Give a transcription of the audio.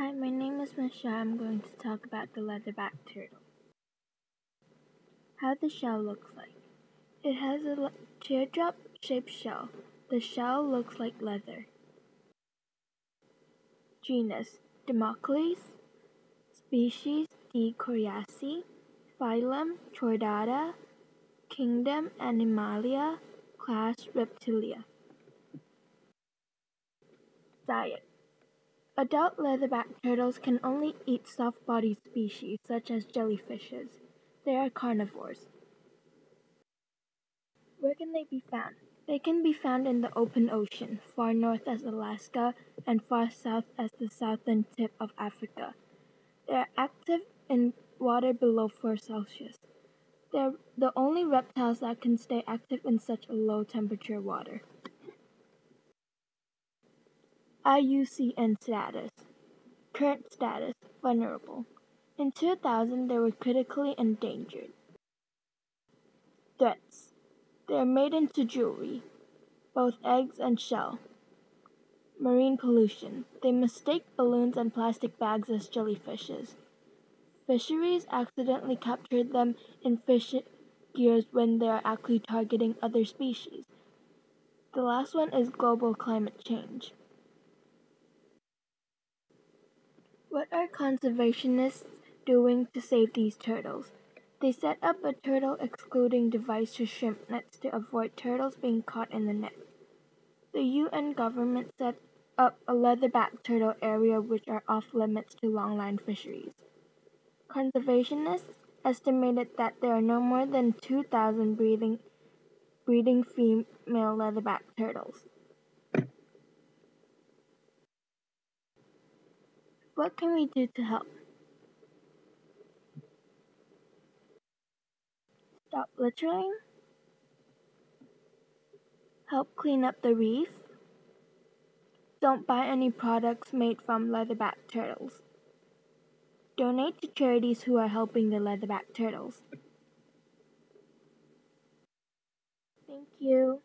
Hi, my name is Michelle. I'm going to talk about the leatherback turtle. How the shell looks like. It has a teardrop shaped shell. The shell looks like leather. Genus Dermochelys. Species D. coriacea. Phylum Chordata. Kingdom Animalia. Class Reptilia. Diet Adult leatherback turtles can only eat soft-bodied species such as jellyfishes. They are carnivores. Where can they be found? They can be found in the open ocean, far north as Alaska and far south as the southern tip of Africa. They are active in water below 4 Celsius. They're the only reptiles that can stay active in such a low temperature water. IUCN status. Current status vulnerable. In 2000, they were critically endangered. Threats. They are made into jewelry, both eggs and shell. Marine pollution. They mistake balloons and plastic bags as jellyfishes. Fisheries accidentally capture them in fish gears when they are actually targeting other species. The last one is global climate change. What are conservationists doing to save these turtles? They set up a turtle excluding device to shrimp nets to avoid turtles being caught in the net. The UN government set up a leatherback turtle area which are off limits to longline fisheries. Conservationists estimated that there are no more than 2,000 breeding, breeding female leatherback turtles. What can we do to help? Stop littering? Help clean up the reef? Don't buy any products made from leatherback turtles. Donate to charities who are helping the leatherback turtles. Thank you.